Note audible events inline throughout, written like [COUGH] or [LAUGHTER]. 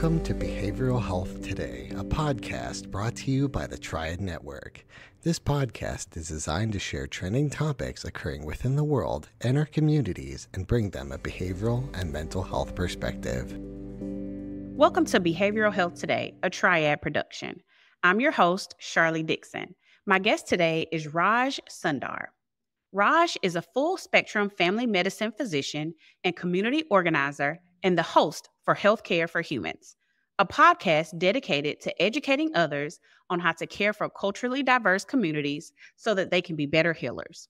Welcome to Behavioral Health Today, a podcast brought to you by the Triad Network. This podcast is designed to share trending topics occurring within the world and our communities and bring them a behavioral and mental health perspective. Welcome to Behavioral Health Today, a Triad production. I'm your host, Sharlee Dixon. My guest today is Raj Sundar. Raj is a full spectrum family medicine physician and community organizer and the host for Healthcare for Humans, a podcast dedicated to educating others on how to care for culturally diverse communities so that they can be better healers.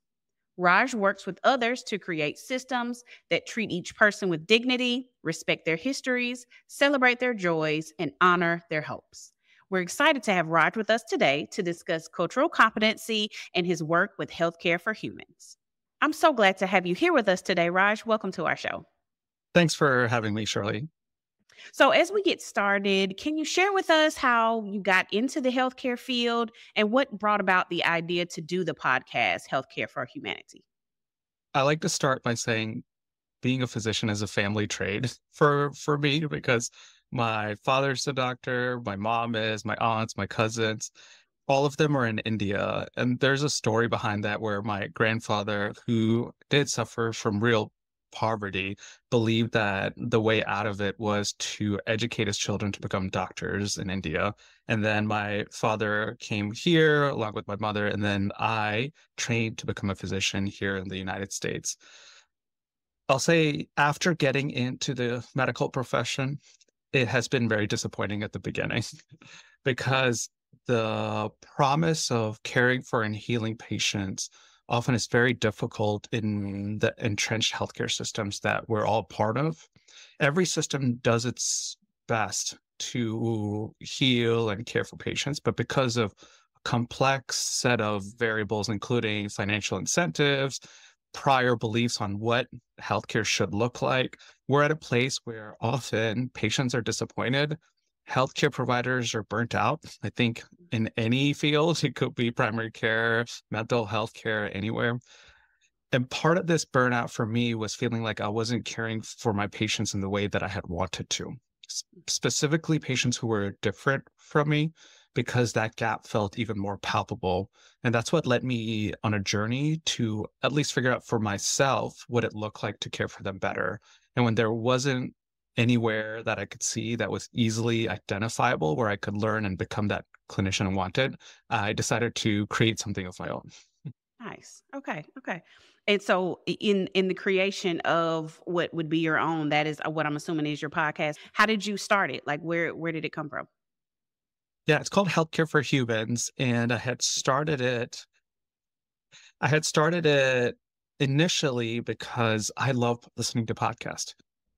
Raj works with others to create systems that treat each person with dignity, respect their histories, celebrate their joys, and honor their hopes. We're excited to have Raj with us today to discuss cultural competency and his work with Healthcare for Humans. I'm so glad to have you here with us today, Raj. Welcome to our show. Thanks for having me, Sharlee. So, as we get started, can you share with us how you got into the healthcare field and what brought about the idea to do the podcast, Healthcare for Humanity? I like to start by saying being a physician is a family trade [LAUGHS] for for me because my father's a doctor, my mom is, my aunts, my cousins, all of them are in India. And there's a story behind that where my grandfather, who did suffer from real poverty, believed that the way out of it was to educate his children to become doctors in India. And then my father came here along with my mother, and then I trained to become a physician here in the United States. I'll say after getting into the medical profession, it has been very disappointing at the beginning [LAUGHS] because the promise of caring for and healing patients often it's very difficult in the entrenched healthcare systems that we're all part of. Every system does its best to heal and care for patients, but because of a complex set of variables, including financial incentives, prior beliefs on what healthcare should look like, we're at a place where often patients are disappointed. Healthcare providers are burnt out. I think in any field, [LAUGHS] it could be primary care, mental health care, anywhere. And part of this burnout for me was feeling like I wasn't caring for my patients in the way that I had wanted to, specifically patients who were different from me because that gap felt even more palpable. And that's what led me on a journey to at least figure out for myself what it looked like to care for them better. And when there wasn't anywhere that I could see that was easily identifiable where I could learn and become that clinician I wanted, I decided to create something of my own. [LAUGHS] Nice. Okay. Okay. And so in in the creation of what would be your own, that is uh, what I'm assuming is your podcast. How did you start it? Like where where did it come from? Yeah, it's called Healthcare for Humans. And I had started it, I had started it initially because I love listening to podcasts.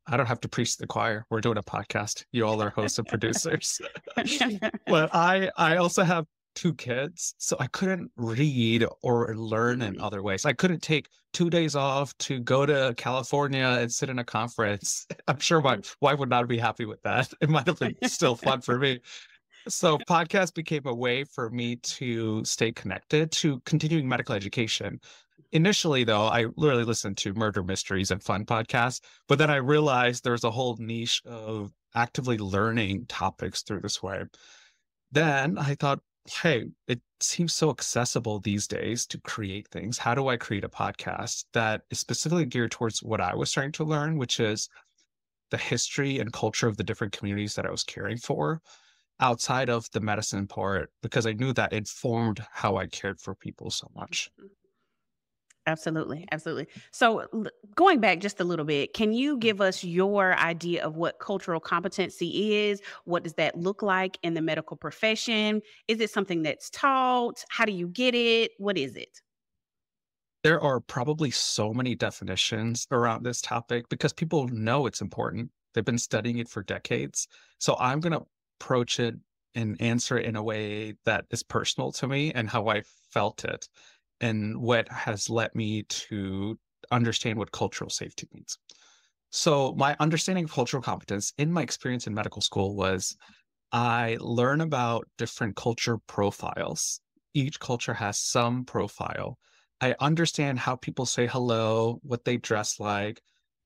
I don't have to preach the choir. We're doing a podcast. You all are hosts and producers. [LAUGHS] but I I also have two kids, so I couldn't read or learn in mm. other ways. I couldn't take two days off to go to California and sit in a conference. [LAUGHS] I'm sure my wife would not be happy with that. [LAUGHS] It might have been still fun for me so podcast became a way for me to stay connected to continuing medical education initially though i literally listened to murder mysteries and fun podcasts but then i realized there's a whole niche of actively learning topics through this way then i thought hey it seems so accessible these days to create things how do i create a podcast that is specifically geared towards what i was trying to learn which is the history and culture of the different communities that i was caring for outside of the medicine part because I knew that informed how I cared for people so much. Mm-hmm. Absolutely. Absolutely. So, going back just a little bit, can you mm-hmm. give us your idea of what cultural competency is? What does that look like in the medical profession? Is it something that's taught? How do you get it? What is it? There are probably so many definitions around this topic because people know it's important. They've been studying it for decades. So, I'm going to approach it and answer it in a way that is personal to me and how I felt it and what has led me to understand what cultural safety means. So, my understanding of cultural competence in my experience in medical school was I learn about different culture profiles. Each culture has some profile. I understand how people say hello, what they dress like.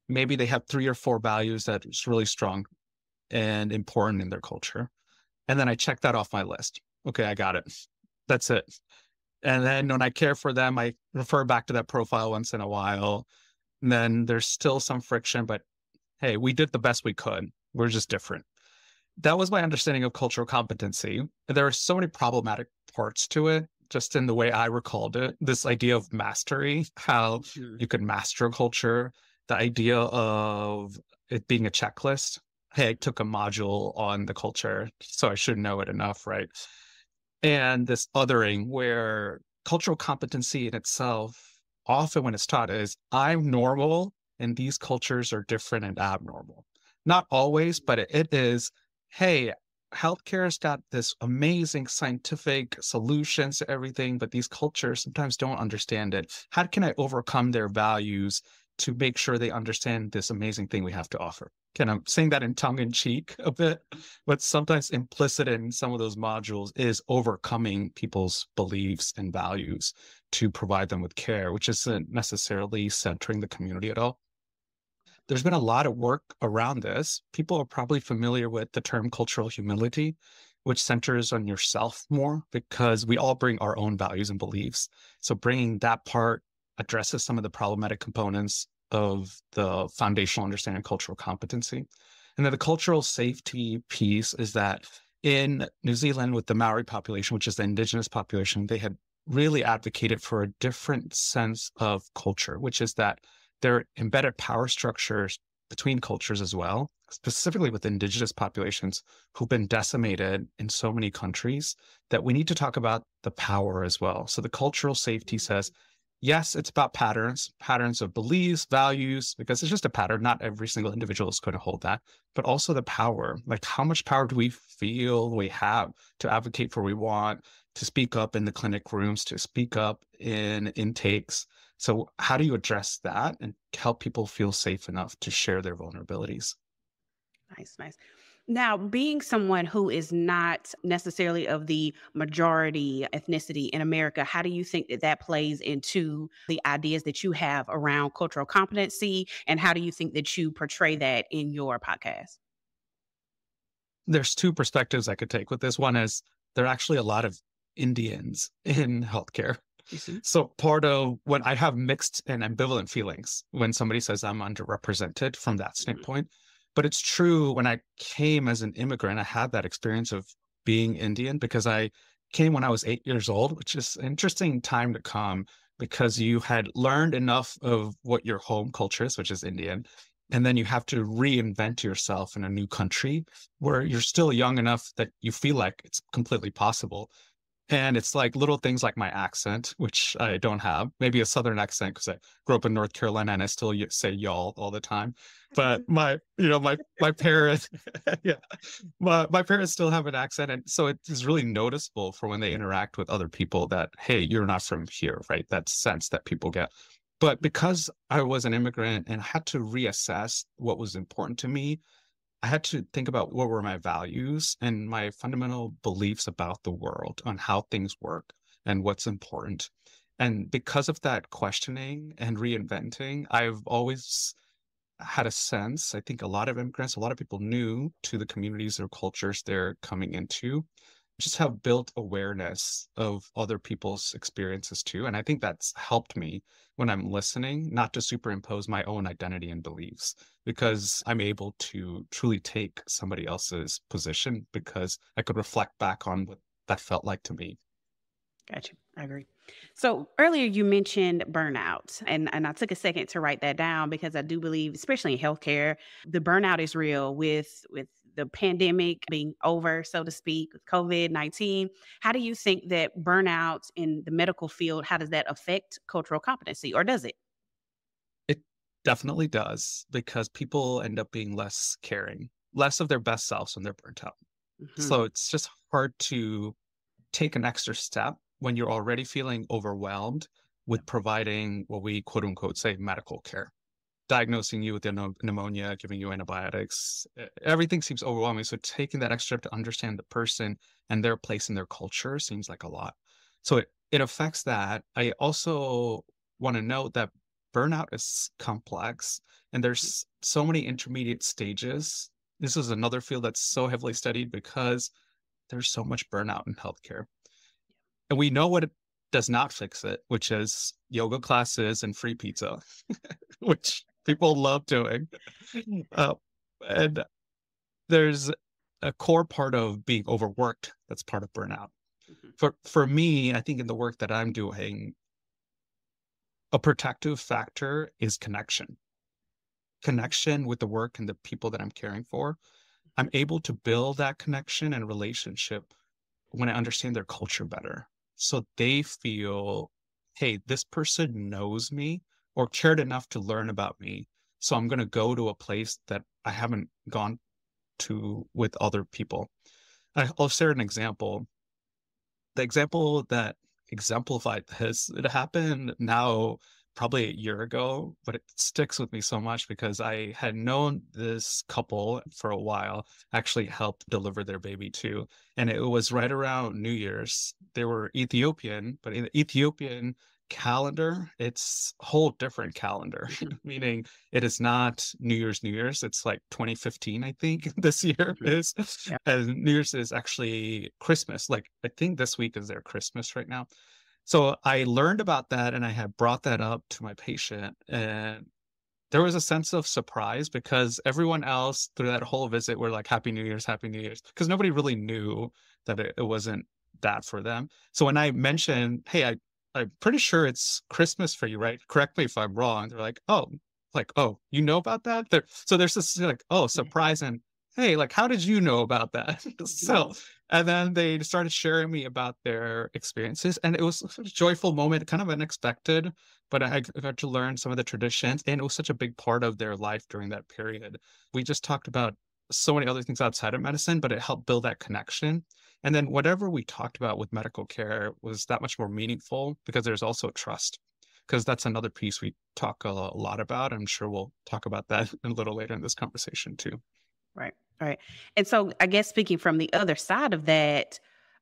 Maybe they have three or four values that is really strong and important in their culture. And then I check that off my list. Okay, I got it. That's it. And then when I care for them, I refer back to that profile once in a while. And then there's still some friction, but hey, we did the best we could. We're just different. That was my understanding of cultural competency. There are so many problematic parts to it, just in the way I recalled it. This idea of mastery, how you could master a culture, the idea of it being a checklist. Hey, I took a module on the culture, so I should know it enough, right? And this othering where cultural competency in itself, often when it's taught, is I'm normal and these cultures are different and abnormal. Not always, but it is, hey, healthcare has got this amazing scientific solutions to everything, but these cultures sometimes don't understand it. How can I overcome their values to make sure they understand this amazing thing we have to offer? Can I'm saying that in tongue in cheek a bit, but sometimes implicit in some of those modules is overcoming people's beliefs and values to provide them with care, which isn't necessarily centering the community at all. There's been a lot of work around this. People are probably familiar with the term cultural humility, which centers on yourself more because we all bring our own values and beliefs. So bringing that part addresses some of the problematic components of the foundational understanding of cultural competency. And then the cultural safety piece is that in New Zealand with the Maori population, which is the indigenous population, they had really advocated for a different sense of culture, which is that there are embedded power structures between cultures as well, specifically with indigenous populations who've been decimated in so many countries that we need to talk about the power as well. So the cultural safety mm-hmm. says, yes, it's about patterns, patterns of beliefs, values, because it's just a pattern. Not every single individual is going to hold that, but also the power. Like, how much power do we feel we have to advocate for what we want, to speak up in the clinic rooms, to speak up in intakes? So, how do you address that and help people feel safe enough to share their vulnerabilities? Nice, nice. Now, being someone who is not necessarily of the majority ethnicity in America, how do you think that that plays into the ideas that you have around cultural competency? And how do you think that you portray that in your podcast? There's two perspectives I could take with this. One is there are actually a lot of Indians [LAUGHS] in healthcare. So part of when I have mixed and ambivalent feelings when somebody says I'm underrepresented from that mm-hmm. standpoint. But it's true when I came as an immigrant, I had that experience of being Indian because I came when I was eight years old, which is an interesting time to come because you had learned enough of what your home culture is, which is Indian. And then you have to reinvent yourself in a new country where you're still young enough that you feel like it's completely possible. And it's like little things like my accent, which I don't have, maybe a Southern accent because I grew up in North Carolina and I still say y'all all the time. But mm-hmm. my, you know, my my parents, [LAUGHS] yeah, my my parents still have an accent, and so it is really noticeable for when they interact with other people that hey, you're not from here, right? That sense that people get. But because I was an immigrant and had to reassess what was important to me, I had to think about what were my values and my fundamental beliefs about the world on how things work and what's important. And because of that questioning and reinventing, I've always had a sense, I think a lot of immigrants, a lot of people new to the communities or cultures they're coming into, just have built awareness of other people's experiences too. And I think that's helped me when I'm listening, not to superimpose my own identity and beliefs, because I'm able to truly take somebody else's position because I could reflect back on what that felt like to me. Gotcha. I agree. So earlier you mentioned burnout, and, and I took a second to write that down because I do believe, especially in healthcare, the burnout is real with with the pandemic being over, so to speak, COVID 19. How do you think that burnout in the medical field, how does that affect cultural competency or does it? It definitely does because people end up being less caring, less of their best selves when they're burnt out. Mm-hmm. So it's just hard to take an extra step when you're already feeling overwhelmed with providing what we quote unquote say medical care diagnosing you with pneumonia, giving you antibiotics. Everything seems overwhelming. So taking that extra step to understand the person and their place in their culture seems like a lot. So it, it affects that. I also want to note that burnout is complex and there's mm. so many intermediate stages this is another field that's so heavily studied because there's so much burnout in healthcare. And we know what it does not fix it, which is yoga classes and free pizza, [LAUGHS] which people love doing. Uh, and there's a core part of being overworked that's part of burnout. Mm-hmm. For for me, I think in the work that I'm doing, a protective factor is connection. Connection with the work and the people that I'm caring for. I'm able to build that connection and relationship when I understand their culture better. So they feel, hey, this person knows me or cared enough to learn about me. So I'm going to go to a place that I haven't gone to with other people. I'll share an example. The example that exemplified [LAUGHS] this, it happened now probably a year ago, but it sticks with me so much because I had known this couple for a while, actually helped deliver their baby too. And it was right around New Year's. They were Ethiopian, but in Ethiopian calendar, it's a whole different calendar, [LAUGHS] meaning it is not New Year's, New Year's. It's like 2015, I think [LAUGHS] this year mm-hmm. is. Yeah. And New Year's is actually Christmas. Like, I think this week is their Christmas right now. So I learned about that and I had brought that up to my patient. And there was a sense of surprise because everyone else through that whole visit were like, Happy New Year's, Happy New Year's, because nobody really knew that it, it wasn't that for them. So when I mentioned, Hey, I, I'm pretty sure it's Christmas for you, right? Correct me if I'm wrong. They're like, Oh, like, oh, you know about that? They're, so there's this like, oh, surprise and hey, like, how did you know about that? [LAUGHS] so, and then they started sharing me about their experiences, and it was a joyful moment, kind of unexpected, but I got to learn some of the traditions, and it was such a big part of their life during that period. We just talked about so many other things outside of medicine, but it helped build that connection. And then whatever we talked about with medical care was that much more meaningful because there's also trust because that's another piece we talk a lot about. I'm sure we'll talk about that [LAUGHS] a little later in this conversation too. Right. Right. And so I guess speaking from the other side of that,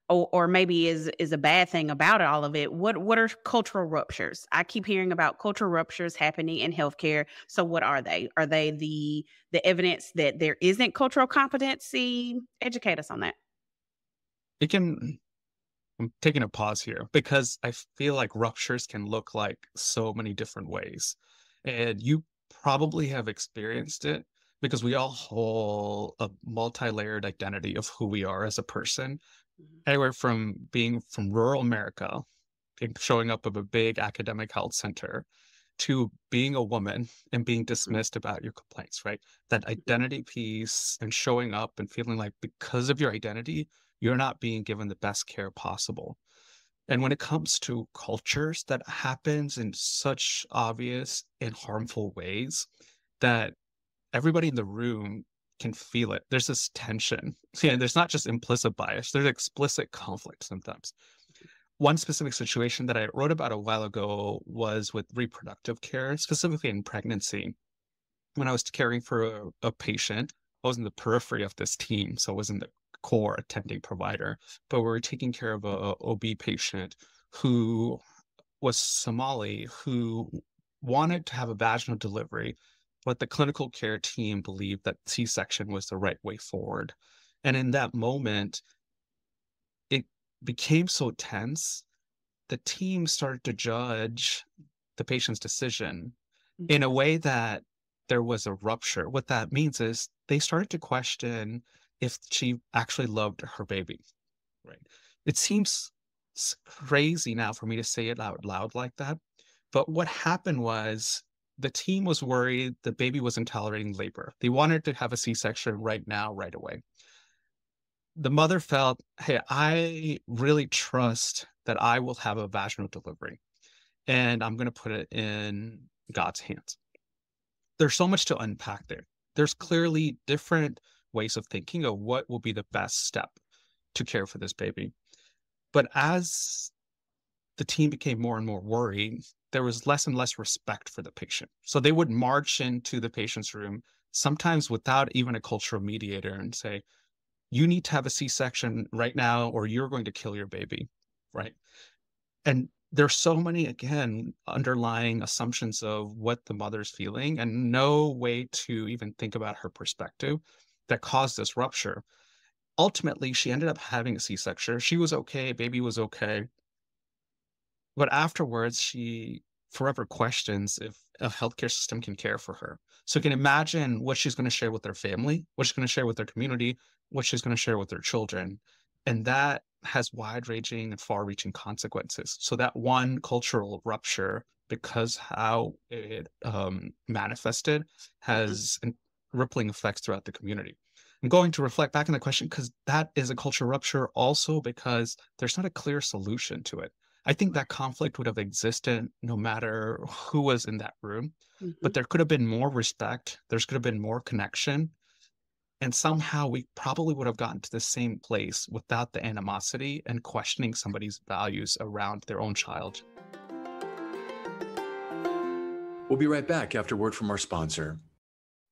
or, or maybe is is a bad thing about all of it. What what are cultural ruptures? I keep hearing about cultural ruptures happening in healthcare. So what are they? Are they the the evidence that there isn't cultural competency? Educate us on that. It can I'm taking a pause here because I feel like ruptures can look like so many different ways. And you probably have experienced it because we all hold a multi-layered identity of who we are as a person mm-hmm. anywhere from being from rural america showing up of a big academic health center to being a woman and being mm-hmm. dismissed about your complaints right that mm-hmm. identity piece and showing up and feeling like because of your identity you're not being given the best care possible and when it comes to cultures that happens in such obvious and harmful ways that everybody in the room can feel it. There's this tension. [LAUGHS] Yeah, there's not just implicit bias, there's explicit conflict sometimes. One specific situation that I wrote about a while ago was with reproductive care, specifically in pregnancy. When I was caring for a, a patient, I was in the periphery of this team, so I wasn't the core attending provider, but we were taking care of a, OB patient who was Somali, who wanted to have a vaginal delivery but the clinical care team believed that C section was the right way forward. And in that moment, it became so tense, the team started to judge the patient's decision in mm-hmm. a way that there was a rupture. What that means is they started to question if she actually loved her baby. Right. It seems crazy now for me to say it out loud like that. But what happened was the team was worried the baby wasn't tolerating labor. They wanted to have a C section right now, right away. The mother felt, hey, I really trust that I will have a vaginal delivery and I'm going to put it in God's hands. There's so much to unpack there. There's clearly different ways of thinking of what will be the best step to care for this baby. But as the team became more and more worried, there was less and less respect for the patient. So they would march into the patient's room, sometimes without even a cultural mediator, and say, You need to have a C section right now, or you're going to kill your baby. Right. And there's so many, again, underlying assumptions of what the mother's feeling and no way to even think about her perspective. That caused this rupture. Ultimately, she ended up having a C section. She was okay, baby was okay. But afterwards, she forever questions if a healthcare system can care for her. So you can imagine what she's going to share with her family, what she's going to share with her community, what she's going to share with her children. And that has wide ranging and far reaching consequences. So that one cultural rupture, because how it um, manifested, mm-hmm. has rippling effects throughout the community. I'm going to reflect back on the question because that is a culture rupture also because there's not a clear solution to it. I think that conflict would have existed no matter who was in that room, mm-hmm. but there could have been more respect. There's could have been more connection. And somehow we probably would have gotten to the same place without the animosity and questioning somebody's values around their own child. We'll be right back after word from our sponsor.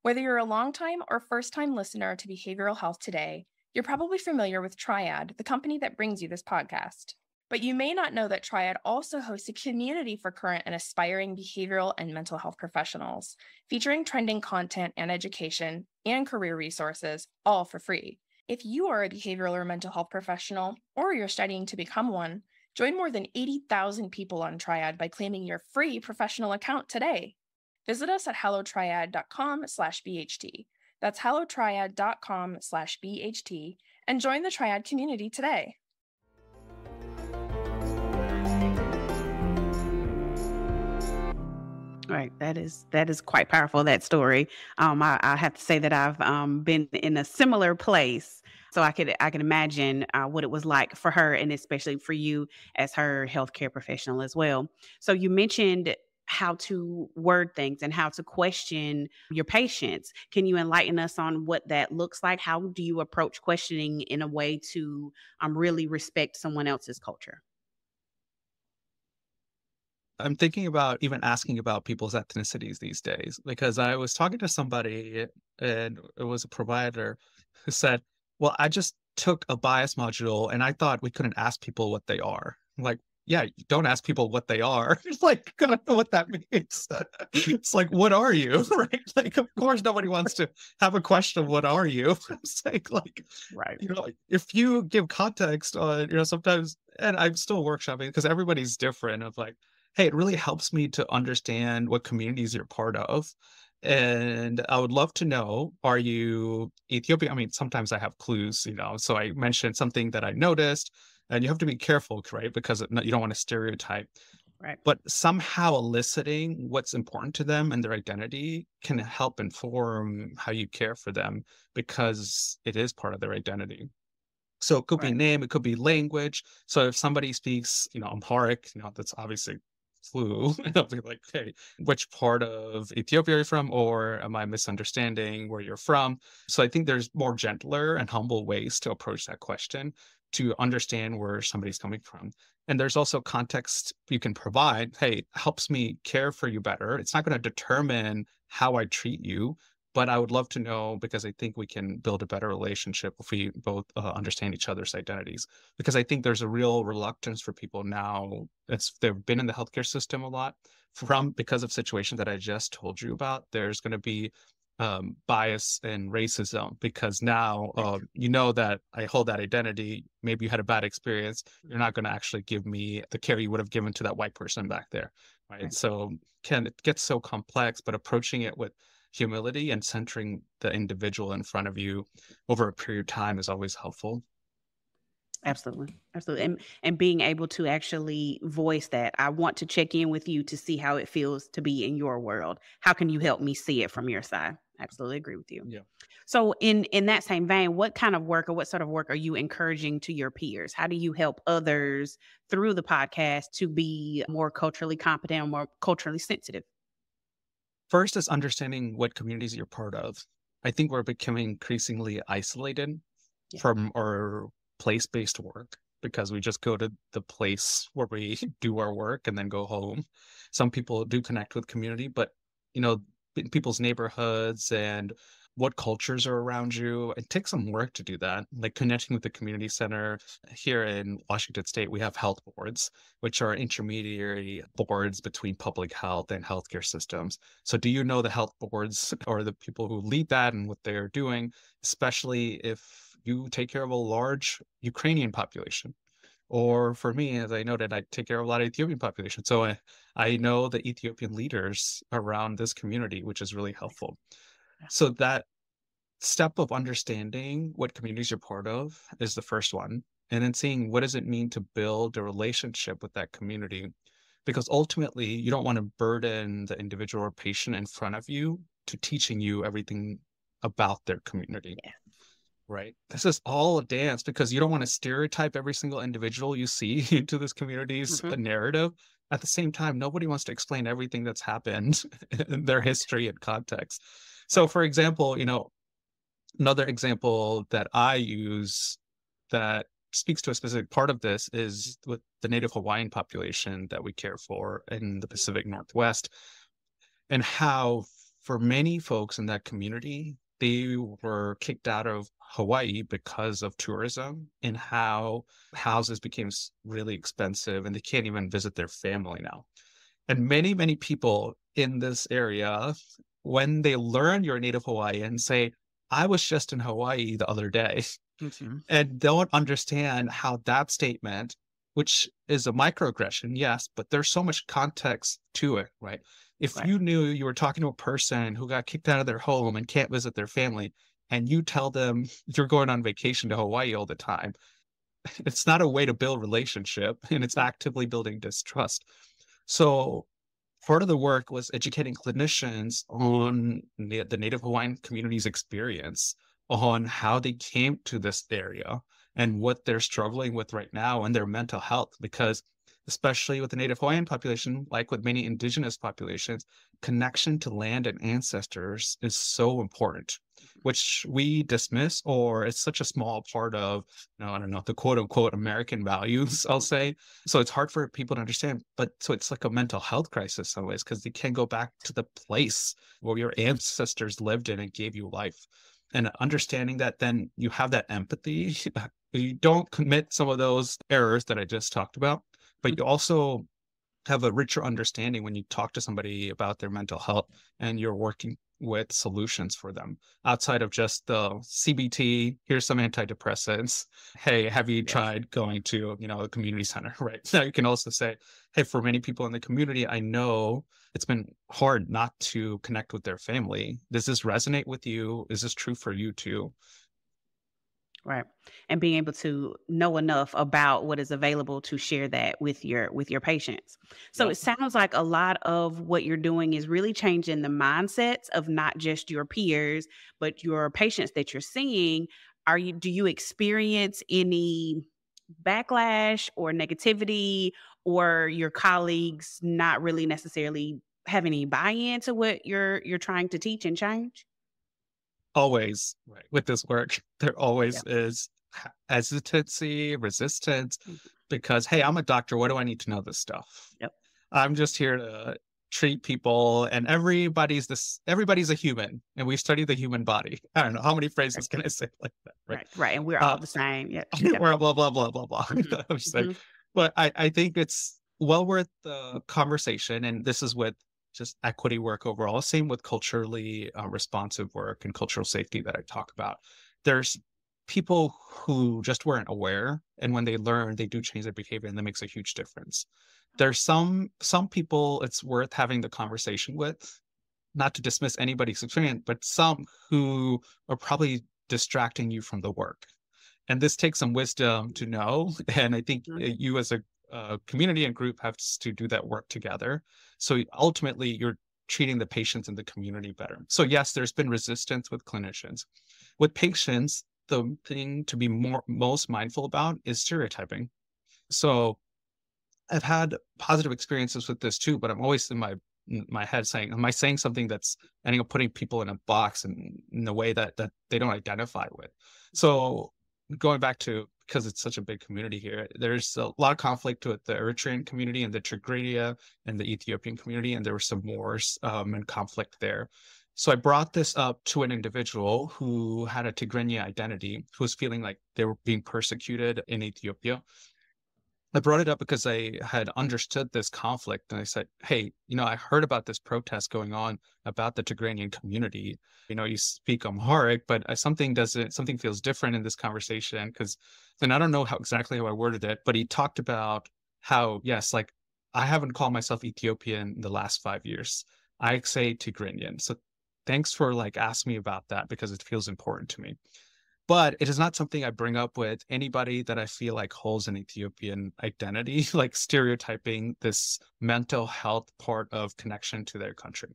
Whether you're a longtime or first time listener to Behavioral Health Today, you're probably familiar with Triad, the company that brings you this podcast. But you may not know that Triad also hosts a community for current and aspiring behavioral and mental health professionals, featuring trending content and education and career resources, all for free. If you are a behavioral or mental health professional, or you're studying to become one, join more than 80,000 people on Triad by claiming your free professional account today. Visit us at hellotriad.com slash BHT. That's hellotriad.com slash BHT and join the Triad community today. Right. That is that is quite powerful. That story. Um, I, I have to say that I've um, been in a similar place, so I could I can imagine uh, what it was like for her, and especially for you as her healthcare professional as well. So you mentioned how to word things and how to question your patients. Can you enlighten us on what that looks like? How do you approach questioning in a way to um, really respect someone else's culture? I'm thinking about even asking about people's ethnicities these days because I was talking to somebody and it was a provider who said, Well, I just took a bias module and I thought we couldn't ask people what they are. Like, yeah, don't ask people what they are. It's [LAUGHS] like, I don't know what that means. [LAUGHS] it's like, what are you? [LAUGHS] right? Like, of course, nobody wants to have a question of what are you. It's like, like, right. You know, if you give context on, you know, sometimes, and I'm still workshopping because everybody's different. Of like, hey, it really helps me to understand what communities you're part of. And I would love to know, are you Ethiopian? I mean, sometimes I have clues, you know. So I mentioned something that I noticed, and you have to be careful, right? Because you don't want to stereotype. Right. But somehow eliciting what's important to them and their identity can help inform how you care for them because it is part of their identity. So it could right. be name, it could be language. So if somebody speaks, you know, Amharic, you know, that's obviously flu [LAUGHS] and I'll be like, hey, which part of Ethiopia are you from? Or am I misunderstanding where you're from? So I think there's more gentler and humble ways to approach that question to understand where somebody's coming from. And there's also context you can provide. Hey, helps me care for you better. It's not going to determine how I treat you, but I would love to know because I think we can build a better relationship if we both uh, understand each other's identities. Because I think there's a real reluctance for people now. It's they've been in the healthcare system a lot from because of situations that I just told you about. There's going to be um, bias and racism because now uh, you know that I hold that identity. Maybe you had a bad experience. You're not going to actually give me the care you would have given to that white person back there, right? right. So can it gets so complex, but approaching it with humility and centering the individual in front of you over a period of time is always helpful. Absolutely absolutely and and being able to actually voice that i want to check in with you to see how it feels to be in your world. How can you help me see it from your side? Absolutely agree with you. Yeah. So in in that same vein what kind of work or what sort of work are you encouraging to your peers? How do you help others through the podcast to be more culturally competent or more culturally sensitive First is understanding what communities you're part of. I think we're becoming increasingly isolated yeah. from our place based work because we just go to the place where we [LAUGHS] do our work and then go home. Some people do connect with community, but you know, people's neighborhoods and what cultures are around you. It takes some work to do that, like connecting with the community center. Here in Washington State, we have health boards, which are intermediary boards between public health and healthcare systems. So, do you know the health boards or the people who lead that and what they're doing, especially if you take care of a large Ukrainian population? Or for me, as I noted, I take care of a lot of Ethiopian population. So I, I know the Ethiopian leaders around this community, which is really helpful. So that step of understanding what communities you're part of is the first one. And then seeing what does it mean to build a relationship with that community? Because ultimately, you don't want to burden the individual or patient in front of you to teaching you everything about their community. Yeah right? This is all a dance because you don't want to stereotype every single individual you see [LAUGHS] into this community's mm-hmm. narrative. At the same time, nobody wants to explain everything that's happened [LAUGHS] in their history and context. So, for example, you know, another example that I use that speaks to a specific part of this is with the Native Hawaiian population that we care for in the Pacific Northwest, and how for many folks in that community, they were kicked out of Hawaii because of tourism and how houses became really expensive and they can't even visit their family now. And many, many people in this area, when they learn you're a native Hawaiian, say, I was just in Hawaii the other day mm-hmm. and don't understand how that statement, which is a microaggression, yes, but there's so much context to it, right? If right. you knew you were talking to a person who got kicked out of their home and can't visit their family, and you tell them you're going on vacation to Hawaii all the time, it's not a way to build relationship and it's actively building distrust. So part of the work was educating clinicians on the Native Hawaiian community's experience on how they came to this area and what they're struggling with right now and their mental health because especially with the Native Hawaiian population, like with many indigenous populations, connection to land and ancestors is so important, which we dismiss, or it's such a small part of, you know, I don't know, the quote unquote American values, [LAUGHS] I'll say. So it's hard for people to understand. But so it's like a mental health crisis in some ways, because they can't go back to the place where your ancestors lived in and gave you life. And understanding that then you have that empathy, [LAUGHS] you don't commit some of those errors that I just talked about but you mm-hmm. also have a richer understanding when you talk to somebody about their mental health and you're working with solutions for them outside of just the CBT. Here's some antidepressants. Hey, have you tried going to you know a community center? [LAUGHS] Right now, you can also say, hey, for many people in the community, I know it's been hard not to connect with their family. Does this resonate with you? Is this true for you too? Right and being able to know enough about what is available to share that with your with your patients. So yep. it sounds like a lot of what you're doing is really changing the mindsets of not just your peers but your patients that you're seeing. Are you do you experience any backlash or negativity or your colleagues not really necessarily have any buy-in to what you're you're trying to teach and change always right. with this work [LAUGHS] there always yeah. is hesitancy resistance mm-hmm. because hey i'm a doctor what do i need to know this stuff yep i'm just here to treat people and everybody's this everybody's a human and we study the human body [LAUGHS] i don't know how many phrases can i say like that right right, right. and we're all uh, the same yeah [LAUGHS] we're blah blah blah blah blah mm-hmm. mm-hmm. but I, I think it's well worth the conversation and this is what just equity work overall. Same with culturally uh, responsive work and cultural safety that I talk about. There's people who just weren't aware, and when they learn, they do change their behavior, and that makes a huge difference. There's some some people it's worth having the conversation with, not to dismiss anybody's experience, but some who are probably distracting you from the work. And this takes some wisdom to know. [LAUGHS] And I think mm-hmm. you as a uh, community and group have to do that work together. So ultimately, you're treating the patients in the community better. So yes, there's been resistance with clinicians. With patients, the thing to be more most mindful about is stereotyping. So I've had positive experiences with this too, but I'm always in my my head saying, am I saying something that's ending up putting people in a box and in a way that that they don't identify with? So going back to because it's such a big community here, there's a lot of conflict with the Eritrean community and the Tigrinya and the Ethiopian community, and there were some wars um, and conflict there. So I brought this up to an individual who had a Tigrinya identity, who was feeling like they were being persecuted in Ethiopia. I brought it up because I had understood this conflict and I said, Hey, you know, I heard about this protest going on about the Tigrayan community. You know, you speak Amharic, but uh, something doesn't, something feels different in this conversation because then I don't know how exactly how I worded it, but he talked about how, yes, like I haven't called myself Ethiopian in the last five years. I say Tigrayan. So thanks for like asking me about that because it feels important to me but it is not something I bring up with anybody that I feel like holds an Ethiopian identity, [LAUGHS] like stereotyping this mental health part of connection to their country.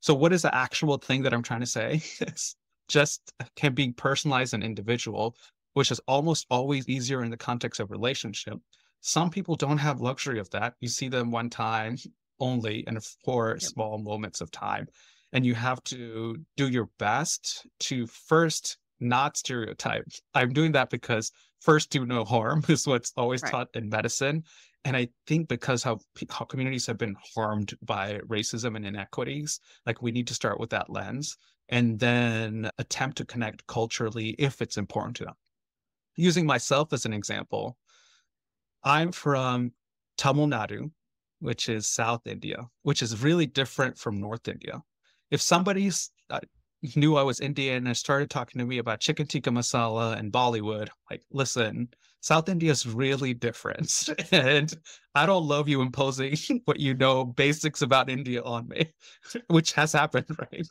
So, what is the actual thing that I'm trying to say? [LAUGHS] it's just can be personalized and individual, which is almost always easier in the context of relationship. Some people don't have luxury of that. You see them one time [LAUGHS] only and for yep. small moments of time. And you have to do your best to first not stereotype. I'm doing that because first do no harm [LAUGHS] is what's always right. taught in medicine. And I think because how, how communities have been harmed by racism and inequities, like we need to start with that lens and then attempt to connect culturally if it's important to them. Using myself as an example, I'm from Tamil Nadu, which is South India, which is really different from North India. If somebody's uh, knew I was Indian and started talking to me about chicken tikka masala and Bollywood. Like, listen, South India is really different. [LAUGHS] and I don't love you imposing [LAUGHS] what you know basics about India on me, [LAUGHS] which has happened, right?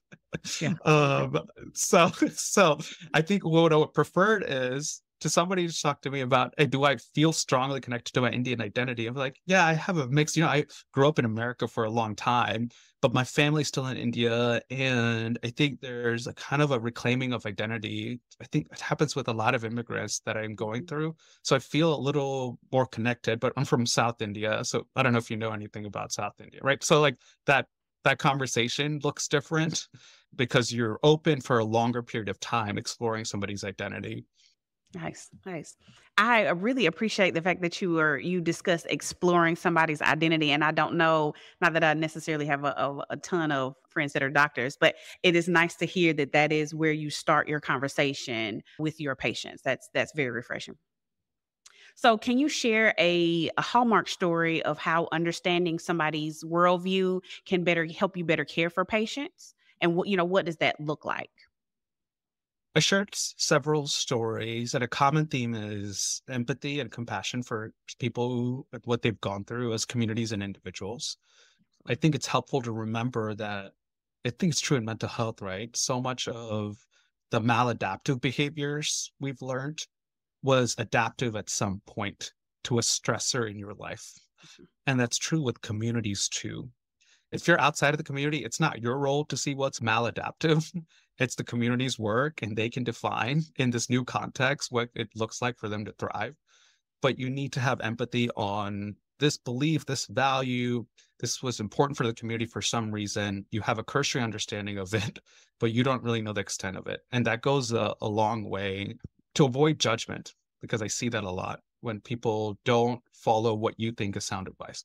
Yeah. Um, so so I think what I would prefer is to somebody to talk to me about, hey, do I feel strongly connected to my Indian identity? I'm like, yeah, I have a mix. You know, I grew up in America for a long time, but my family's still in India. And I think there's a kind of a reclaiming of identity. I think it happens with a lot of immigrants that I'm going mm-hmm. through. So I feel a little more connected, but I'm from South India. So I don't know if you know anything about South India, right? So like that that conversation looks different [LAUGHS] because you're open for a longer period of time exploring somebody's identity Nice, nice. I really appreciate the fact that you were you discussed exploring somebody's identity, and I don't know, not that I necessarily have a, a, a, ton of friends that are doctors, but it is nice to hear that that is where you start your conversation with your patients. That's that's very refreshing. So, can you share a, a hallmark story of how understanding somebody's worldview can better help you better care for patients, and what you know what does that look like? I shared several stories, and a common theme is empathy and compassion for people who, what they've gone through as communities and individuals. I think it's helpful to remember that I think it's true in mental health, right? So much of the maladaptive behaviors we've learned was adaptive at some point to a stressor in your life. Mm-hmm. And that's true with communities too. If you're outside of the community, it's not your role to see what's maladaptive. [LAUGHS] it's the community's work and they can define in this new context what it looks like for them to thrive. But you need to have empathy on this belief this value. This was important for the community for some reason. You have a cursory understanding of it [LAUGHS] but you don't really know the extent of it. And that goes a, a long way to avoid judgment because i see that a lot when people don't follow what you think is sound advice.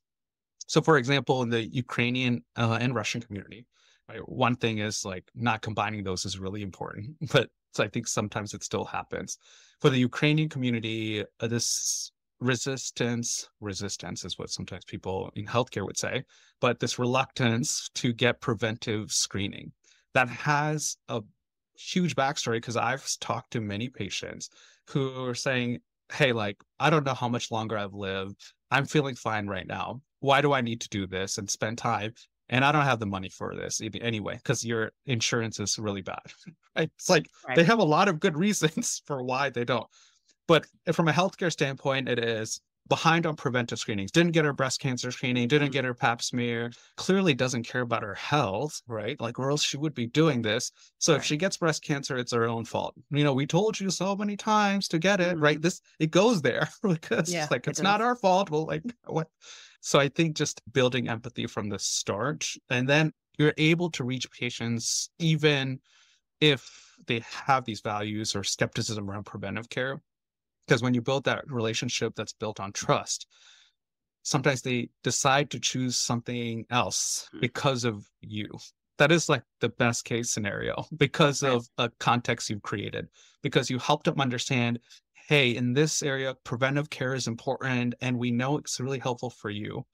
So for example in the ukrainian uh, and russian community Right? One thing is like not combining those is really important, [LAUGHS] but I think sometimes it still happens. For the Ukrainian community, uh, this resistance, resistance is what sometimes people in healthcare would say, but this reluctance to get preventive screening that has a huge backstory because I've talked to many patients who are saying, Hey, like, I don't know how much longer I've lived. I'm feeling fine right now. Why do I need to do this and spend time? And I don't have the money for this anyway because your insurance is really bad. [LAUGHS] It's like right. they have a lot of good reasons [LAUGHS] for why they don't. But from a healthcare standpoint, it is behind on preventive screenings. Didn't get her breast cancer screening, didn't mm-hmm. get her pap smear, clearly doesn't care about her health, right? Like, or else she would be doing this. So right. if she gets breast cancer, it's her own fault. You know, we told you so many times to get it, mm-hmm. right? This it goes there [LAUGHS] because yeah, like it's it not our fault. Well, like what so I think just building empathy from the start, and then you're able to reach patients even if they have these values or skepticism around preventive care. Because when you build that relationship that's built on trust, sometimes they decide to choose something else hmm. because of you. that is like the best case scenario [LAUGHS] because of a context you've created, because you helped them understand, hey, in this area, preventive care is important and we know it's really helpful for you.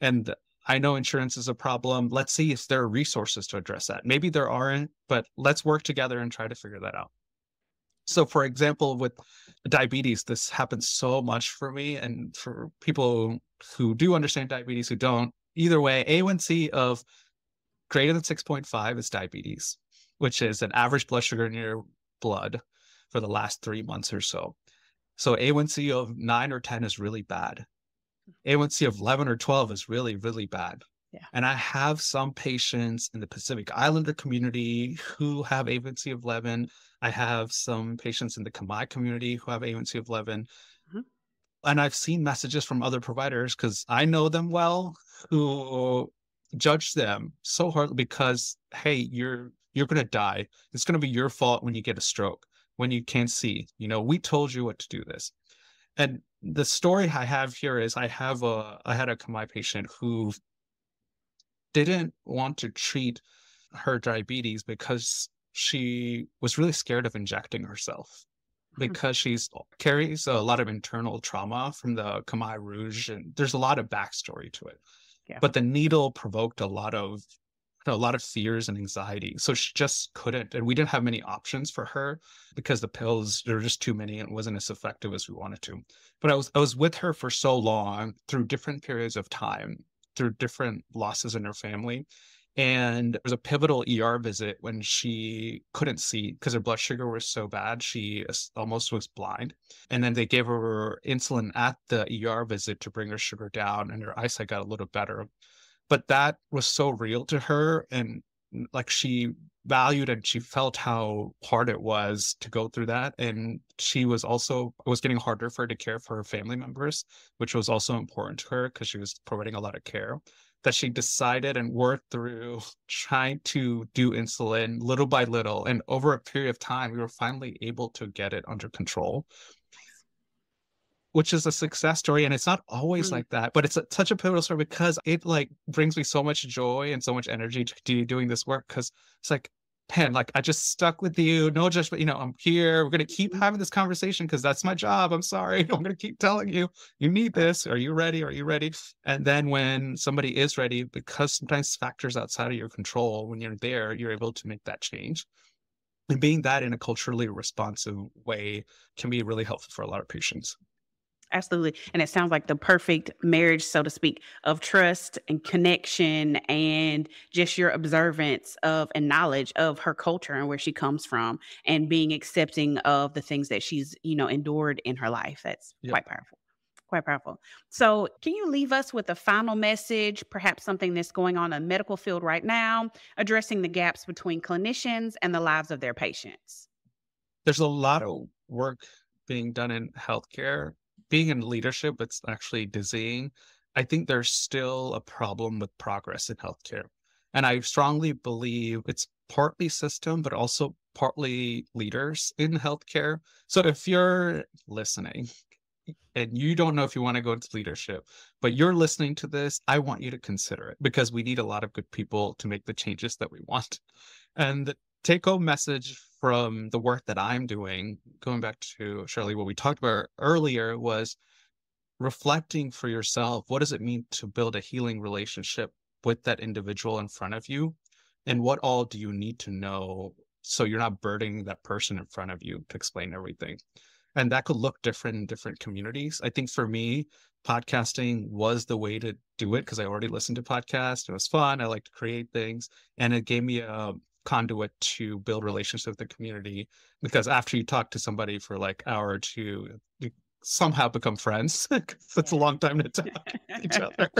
And I know insurance is a problem. Let's see if there are resources to address that. Maybe there aren't, but let's work together and try to figure that out. So, for example, with diabetes, this happens so much for me. And for people who do understand diabetes, who don't, either way, A1C of greater than 6.5 is diabetes, which is an average blood sugar in your blood for the last three months or so. So, A1C of nine or 10 is really bad. A1C of 11 or 12 is really, really bad. Yeah. And I have some patients in the Pacific Islander community who have A1C of 11 I have some patients in the Khmer community who have A1C of 11. Mm-hmm. And I've seen messages from other providers because I know them well who judge them so hard because, hey, you're you're gonna die. It's gonna be your fault when you get a stroke, when you can't see. You know, we told you what to do this. And the story I have here is I have a I had a Khmer patient who didn't want to treat her diabetes because she was really scared of injecting herself hmm. because she's carries a lot of internal trauma from the Khmer Rouge, and there's a lot of backstory to it. Yeah. But the needle provoked a lot of a lot of fears and anxiety, so she just couldn't. And we didn't have many options for her because the pills there were just too many and wasn't as effective as we wanted to. But I was I was with her for so long through different periods of time, through different losses in her family, and there was a pivotal ER visit when she couldn't see because her blood sugar was so bad. She almost was blind. And then they gave her insulin at the ER visit to bring her sugar down, and her eyesight got a little better. But that was so real to her. And mm, like she valued and she felt how hard it was to go through that. And she was also, it was getting harder for her to care for her family members, which was also important to her because she was providing a lot of care that she decided and worked through [LAUGHS] trying to do insulin little by little. And over a period of time, we were finally able to get it under control, which is a success story. And it's not always mm. like that, but it's a, such a pivotal story because it like brings me so much joy and so much energy to do doing this work. Cause it's like, man, like I just stuck with you. No judgment. You know, I'm here. We're gonna keep mm-hmm. having this conversation because that's my job. I'm sorry. [LAUGHS] I'm gonna keep telling you, you need this. Are you ready? Are you ready? And then when somebody is ready, because sometimes factors outside of your control, when you're there, you're able to make that change. And being that in a culturally responsive way can be really helpful for a lot of patients. Absolutely. And it sounds like the perfect marriage, so to speak, of trust and connection and just your observance of and knowledge of her culture and where she comes from and being accepting of the things that she's, you know, endured in her life. That's yep. quite powerful. Quite powerful. So, can you leave us with a final message, perhaps something that's going on in the medical field right now, addressing the gaps between clinicians and the lives of their patients? There's a lot of work being done in healthcare being in leadership, it's actually dizzying. I think there's still a problem with progress in healthcare. And I strongly believe it's partly system, but also partly leaders in healthcare. So if you're listening and you don't know if you want to go into leadership, but you're listening to this, I want you to consider it because we need a lot of good people to make the changes that we want. And the take home message from the work that I'm doing, going back to Sharlee, what we talked about earlier was reflecting for yourself what does it mean to build a healing relationship with that individual in front of you? And what all do you need to know so you're not burdening that person in front of you to explain everything? And that could look different in different communities. I think for me, podcasting was the way to do it because I already listened to podcasts. It was fun. I like to create things. And it gave me a, conduit to build relationships with the community because after you talk to somebody for like hour or two you somehow become friends [LAUGHS] it's yeah. a long time to [LAUGHS] talk to each other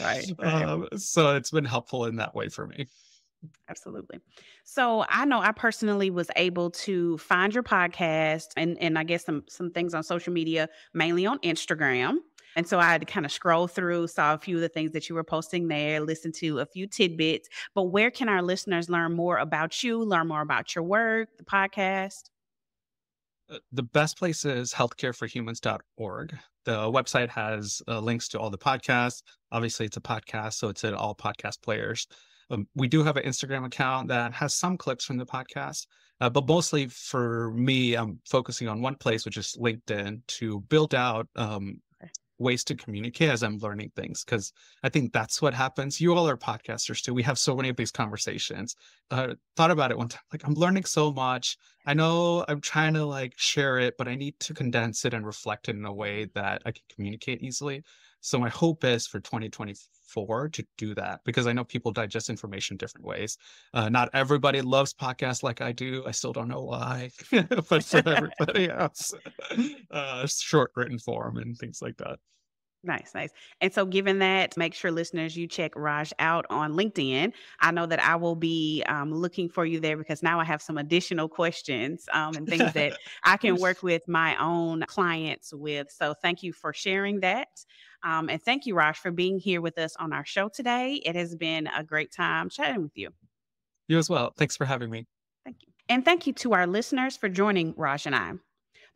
right, [LAUGHS] right. Um, so it's been helpful in that way for me Absolutely. So I know I personally was able to find your podcast and and I guess some some things on social media, mainly on Instagram. And so I had to kind of scroll through, saw a few of the things that you were posting there, listen to a few tidbits. But where can our listeners learn more about you, learn more about your work, the podcast? Uh, the best place is healthcareforhumans.org. The website has uh, links to all the podcasts. Obviously, it's a podcast, so it's in all podcast players. Um, we do have an Instagram account that has some clips from the podcast, uh, but mostly for me, I'm focusing on one place, which is LinkedIn, to build out um, ways to communicate as I'm learning things. Because I think that's what happens. You all are podcasters too. We have so many of these conversations. Uh, thought about it one time, like I'm learning so much. I know I'm trying to like share it, but I need to condense it and reflect it in a way that I can communicate easily. So my hope is for 2024 to do that because I know people digest information different ways. Uh, not everybody loves podcasts like I do. I still don't know why, [LAUGHS] but for everybody [LAUGHS] else, [LAUGHS] uh, short written form and things like that. Nice, nice. And so, given that, make sure listeners you check Raj out on LinkedIn. I know that I will be um, looking for you there because now I have some additional questions um, and things that [LAUGHS] I can work with my own clients with. So, thank you for sharing that. Um, and thank you, Raj, for being here with us on our show today. It has been a great time chatting with you. You as well. Thanks for having me. Thank you. And thank you to our listeners for joining Raj and I.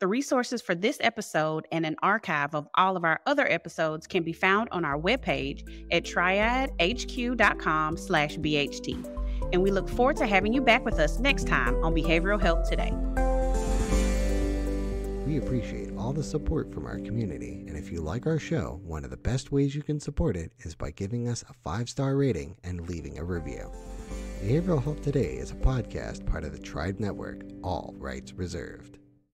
The resources for this episode and an archive of all of our other episodes can be found on our webpage at triadhq.com slash BHT. And we look forward to having you back with us next time on Behavioral Health Today. We appreciate all the support from our community, and if you like our show, one of the best ways you can support it is by giving us a five star rating and leaving a review. Behavioral Health Today is a podcast part of the Tribe Network, all rights reserved.